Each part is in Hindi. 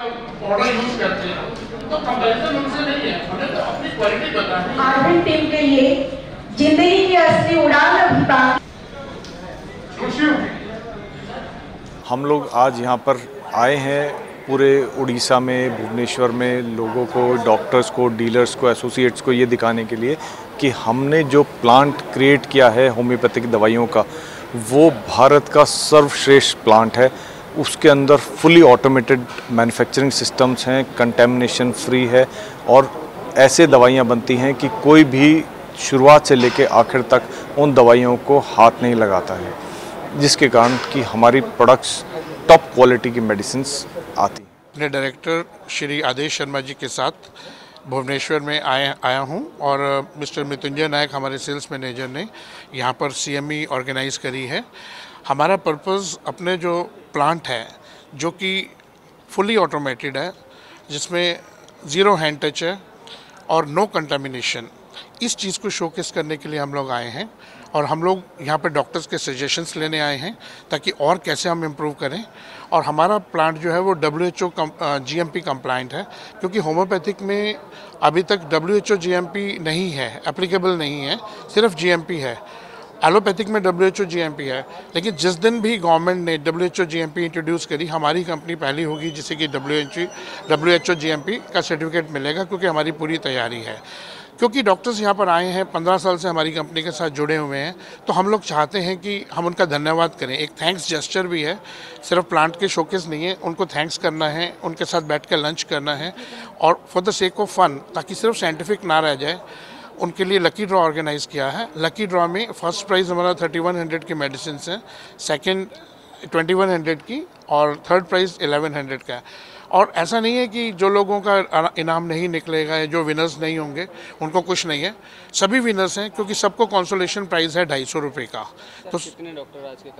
यूज़ करते हैं। तो कंपैरिजन उनसे नहीं है। हमें तो अपनी क्वालिटी बतानी है आर्विन टीम के लिए ज़िंदगी की असली उड़ान अभी बाकी हम लोग आज यहाँ पर आए हैं पूरे उड़ीसा में भुवनेश्वर में लोगों को डॉक्टर्स को डीलर्स को एसोसिएट्स को ये दिखाने के लिए कि हमने जो प्लांट क्रिएट किया है होम्योपैथिक दवाइयों का वो भारत का सर्वश्रेष्ठ प्लांट है। उसके अंदर फुली ऑटोमेटेड मैन्युफैक्चरिंग सिस्टम्स हैं कंटेमिनेशन फ्री है, और ऐसे दवाइयाँ बनती हैं कि कोई भी शुरुआत से लेके आखिर तक उन दवाइयों को हाथ नहीं लगाता है, जिसके कारण कि हमारी प्रोडक्ट्स टॉप क्वालिटी की मेडिसिन आती अपने डायरेक्टर श्री आदेश शर्मा जी के साथ भुवनेश्वर में आए, आया हूँ, और मिस्टर मृत्युंजय नायक हमारे सेल्स मैनेजर ने यहाँ पर सीएमई ऑर्गेनाइज करी है। हमारा पर्पस अपने जो प्लांट है, जो कि फुली ऑटोमेटेड है, जिसमें ज़ीरो हैंड टच है और नो कंटामिनेशन इस चीज़ को शोकेस करने के लिए हम लोग आए हैं और हम लोग यहाँ पर डॉक्टर्स के सजेशंस लेने आए हैं ताकि और कैसे हम इम्प्रूव करें। और हमारा प्लांट जो है वो W H O G M P है, क्योंकि होम्योपैथिक में अभी तक W H O G M P नहीं है एप्लीकेबल नहीं है, सिर्फ़ जी एम पी है। एलोपैथिक में W H O G M P है। लेकिन जिस दिन भी गवर्नमेंट ने W H O G M P introduce करी, हमारी कंपनी पहली होगी जिसे कि W H W H O G M P का सर्टिफिकेट मिलेगा, क्योंकि हमारी पूरी तैयारी है। क्योंकि डॉक्टर्स यहाँ पर आए हैं, पंद्रह साल से हमारी कंपनी के साथ जुड़े हुए हैं तो हम लोग चाहते हैं कि हम उनका धन्यवाद करें। एक थैंक्स जेस्चर भी है, सिर्फ़ प्लांट के शोकेस नहीं है, उनको थैंक्स करना है, उनके साथ बैठ कर लंच करना है, और for the sake of fun ताकि सिर्फ़ साइंटिफिक ना रह जाए उनके लिए लकी ड्रॉ ऑर्गेनाइज किया है। लकी ड्रॉ में फ़र्स्ट प्राइज़ हमारा थर्टी वन हंड्रेड की मेडिसिन है सेकेंड ट्वेंटी वन हंड्रेड की और थर्ड प्राइज़ एलेवन हंड्रेड का है। और ऐसा नहीं है कि जो लोगों का इनाम नहीं निकलेगा या जो विनर्स नहीं होंगे उनको कुछ नहीं है। सभी विनर्स हैं क्योंकि सबको कॉन्सोलेशन प्राइज़ है ढाई सौ रुपये का। तो कितने डॉक्टर आज के?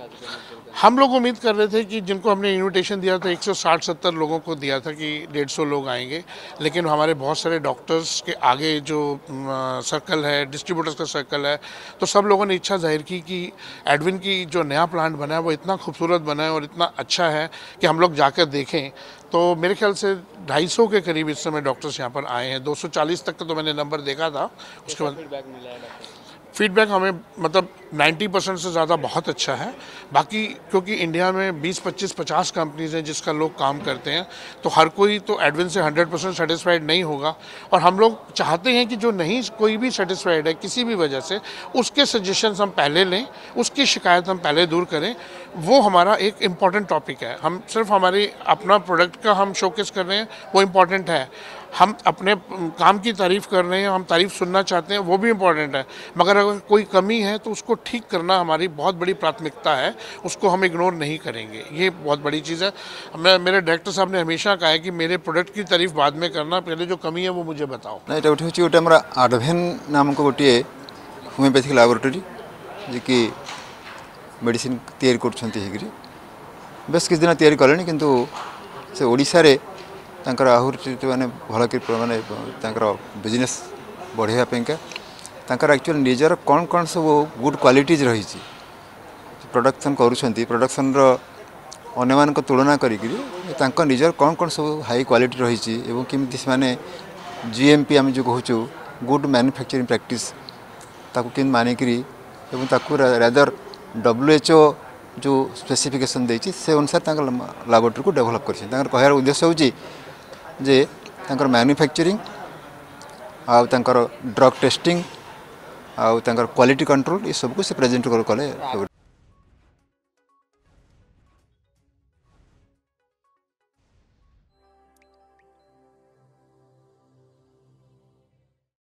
हम लोग उम्मीद कर रहे थे कि जिनको हमने इनविटेशन दिया था 160-70 लोगों को दिया था कि 150 लोग आएँगे। लेकिन हमारे बहुत सारे डॉक्टर्स के आगे जो सर्कल है डिस्ट्रीब्यूटर्स का सर्कल है तो सब लोगों ने इच्छा ज़ाहिर की कि एडविन की जो नया प्लांट बना है वो इतना खूबसूरत बना है और इतना अच्छा है कि हम लोग जाकर देखें। तो मेरे ख्याल से 250 के करीब इस समय डॉक्टर्स यहाँ पर आए हैं। 240 तक का तो मैंने नंबर देखा था। उसके बाद फीडबैक मिला फीडबैक हमें मतलब 90 परसेंट से ज़्यादा बहुत अच्छा है। बाकी क्योंकि इंडिया में 20 25 50 कंपनीज़ हैं जिसका लोग काम करते हैं तो हर कोई तो एडविन से 100 परसेंट सेटिस्फाइड नहीं होगा। और हम लोग चाहते हैं कि जो नहीं कोई भी सेटिस्फाइड है किसी भी वजह से उसके सजेशंस हम पहले लें उसकी शिकायत हम पहले दूर करें। वो हमारा एक इंपॉर्टेंट टॉपिक है। हम सिर्फ़ हमारी, अपना प्रोडक्ट का हम शोकेस कर रहे हैं, वो इंपॉर्टेंट है। हम अपने काम की तारीफ़ कर रहे हैं, हम तारीफ़ सुनना चाहते हैं, वो भी इंपॉर्टेंट है। मगर अगर कोई कमी है तो उसको ठीक करना हमारी बहुत बड़ी प्राथमिकता है, उसको हम इग्नोर नहीं करेंगे। ये बहुत बड़ी चीज़ है। मैं, मेरे डायरेक्टर साहब ने हमेशा कहा है कि मेरे प्रोडक्ट की तारीफ़ बाद में करना, पहले जो कमी है, वो मुझे बताओ। नहीं तो गोटे नाम को गोटे होम्योपैथिक लैबोरेटरी जी कि मेडिसिन तैयारी करी बेस किसी दिन या कि आहुरी मैंने भल कि मानने बिज़नेस बढ़ावापाई एक्चुअल निजर कौन कौन सब गुड क्वाट रही प्रडक्शन करुँच प्रडक्शन रने तुलना करजर कौन कौन सब हाई क्वाट रही कमी से जि एम पी आम जो कहचु गुड मैनुफैक्चरिंग प्राक्ट ताकू मानिकी एवं ताकू रेदर ଏବଂ ତାକୁ ରାଦର ଡବ୍ଲ୍ୟୁ ଏଚ୍ ଓ ଯେଉଁ ସ୍ପେସିଫିକେସନ୍ ଦେଇଛି ସେ ଅନୁସାରେ ତାଙ୍କ ଲାବୋରେଟୋରୀକୁ ଡେଭଲପ୍ କରିଛନ୍ତି ତାଙ୍କର କହିବାର ଉଦ୍ଦେଶ୍ୟ ହେଉଛି ଯେ ତାଙ୍କର ମ୍ୟାନୁଫ୍ୟାକ୍ଚରିଂ ଆଉ ତାଙ୍କର ଡ୍ରଗ୍ ଟେଷ୍ଟିଂ ଆଉ ତାଙ୍କର କ୍ୱାଲିଟି କଣ୍ଟ୍ରୋଲ୍ ଏସବୁକୁ ସେ ପ୍ରେଜେଣ୍ଟ କଲେ